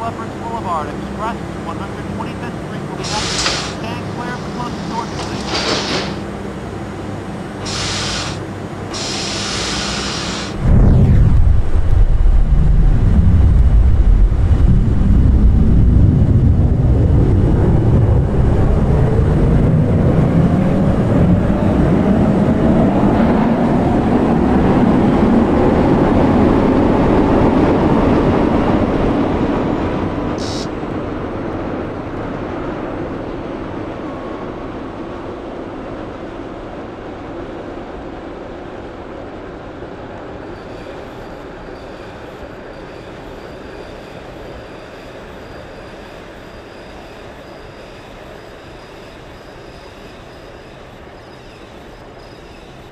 Leverage Boulevard, Express 125th Street will be